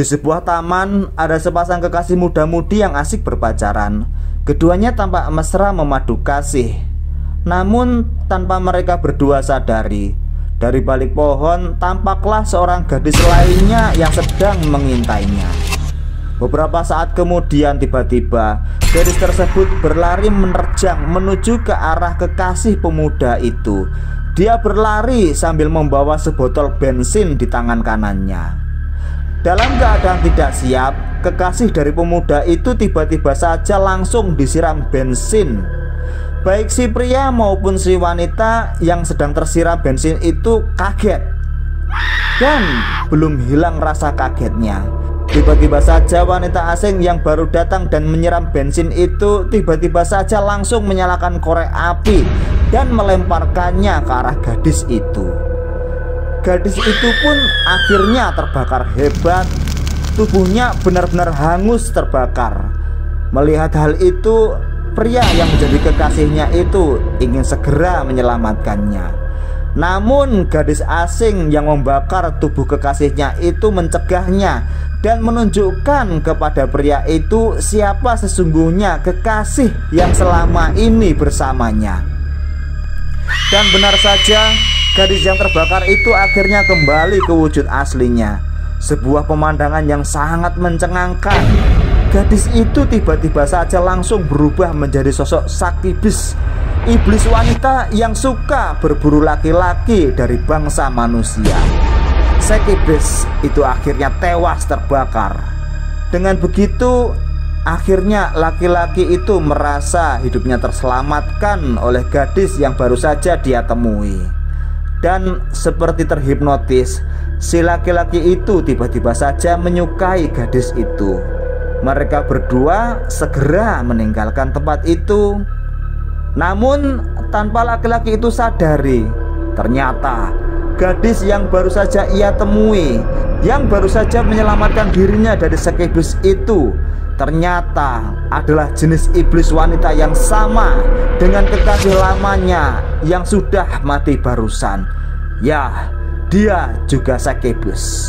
Di sebuah taman ada sepasang kekasih muda-mudi yang asik berpacaran. Keduanya tampak mesra memadu kasih. Namun tanpa mereka berdua sadari, dari balik pohon tampaklah seorang gadis lainnya yang sedang mengintainya. Beberapa saat kemudian tiba-tiba gadis tersebut berlari menerjang menuju ke arah kekasih pemuda itu. Dia berlari sambil membawa sebotol bensin di tangan kanannya. Dalam keadaan tidak siap, kekasih dari pemuda itu tiba-tiba saja langsung disiram bensin. Baik si pria maupun si wanita yang sedang tersiram bensin itu kaget. Dan belum hilang rasa kagetnya. Tiba-tiba saja wanita asing yang baru datang dan menyiram bensin itu tiba-tiba saja langsung menyalakan korek api dan melemparkannya ke arah gadis itu. Gadis itu pun akhirnya terbakar. Hebat. Tubuhnya benar-benar hangus terbakar. Melihat hal itu Pria yang menjadi kekasihnya itu ingin segera menyelamatkannya. Namun gadis asing yang membakar tubuh kekasihnya itu mencegahnya dan menunjukkan kepada pria itu siapa sesungguhnya kekasih yang selama ini bersamanya. Dan benar saja Gadis yang terbakar itu akhirnya kembali ke wujud aslinya. Sebuah pemandangan yang sangat mencengangkan. Gadis itu tiba-tiba saja langsung berubah menjadi sosok sakibis Iblis wanita yang suka berburu laki-laki dari bangsa manusia. Sekibis itu akhirnya tewas terbakar. Dengan begitu Akhirnya laki-laki itu merasa hidupnya terselamatkan oleh gadis yang baru saja dia temui dan seperti terhipnotis, si laki-laki itu tiba-tiba saja menyukai gadis itu. Mereka berdua segera meninggalkan tempat itu. Namun, tanpa laki-laki itu sadari, ternyata gadis yang baru saja ia temui, yang baru saja menyelamatkan dirinya dari sekibus itu, ternyata adalah jenis iblis wanita yang sama dengan kekasih lamanya yang sudah mati barusan. Ya, dia juga Sakebus.